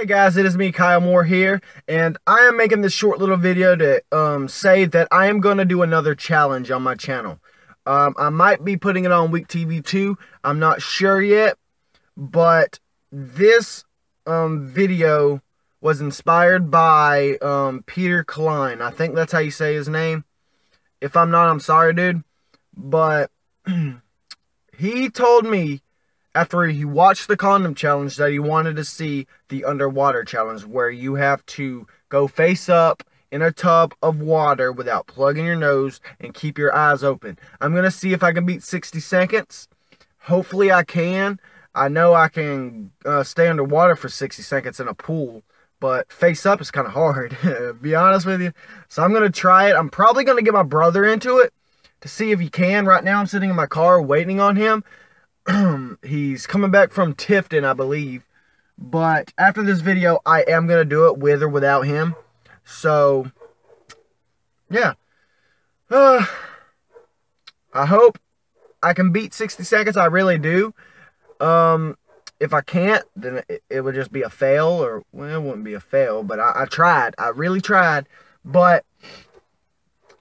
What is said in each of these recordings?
Hey guys, it is me, Kyle Moore here, and I am making this short little video to um, say that I am going to do another challenge on my channel. Um, I might be putting it on WeakTv 2, I'm not sure yet, but this um, video was inspired by um, Peter Klein. I think that's how you say his name. If I'm not, I'm sorry, dude. But he told me after he watched the condom challenge that he wanted to see the underwater challenge where you have to go face up in a tub of water without plugging your nose and keep your eyes open. I'm going to see if I can beat 60 seconds. Hopefully I can. I know I can uh, stay underwater for 60 seconds in a pool, but face up is kind of hard, be honest with you. So I'm going to try it. I'm probably going to get my brother into it to see if he can. Right now I'm sitting in my car waiting on him he's coming back from Tifton, I believe. But after this video, I am going to do it with or without him. So, yeah. Uh, I hope I can beat 60 seconds. I really do. Um, if I can't, then it, it, would just be a fail. Or, well, it wouldn't be a fail. But I, I tried. I really tried. But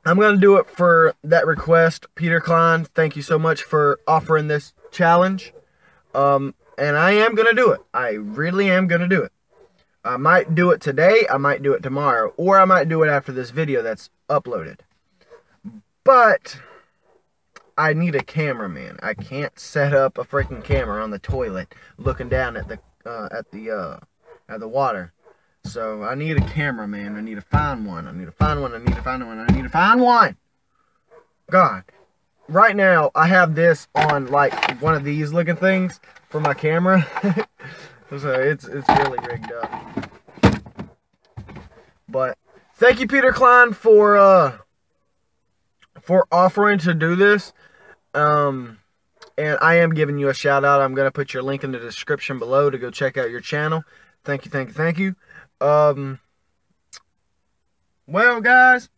I'm going to do it for that request. Peter Klein, thank you so much for offering this challenge. Um, and I am going to do it. I really am going to do it. I might do it today, I might do it tomorrow, or I might do it after this video that's uploaded. But I need a cameraman. I can't set up a freaking camera on the toilet looking down at the uh, at the uh, at the water. So I need a cameraman. I need to find one. I need to find one. I need to find one. I need to find one. God right now I have this on like one of these looking things for my camera. so it's it's really rigged up. But thank you Peter Klein for uh for offering to do this. Um and I am giving you a shout out. I'm going to put your link in the description below to go check out your channel. Thank you, thank you, thank you. Um well, guys,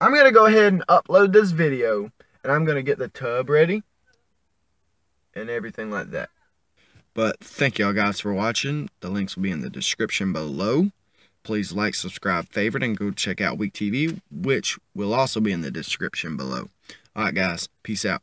I'm going to go ahead and upload this video and I'm going to get the tub ready and everything like that. But thank y'all guys for watching. The links will be in the description below. Please like, subscribe, favorite, and go check out WeakTv, which will also be in the description below. Alright guys, peace out.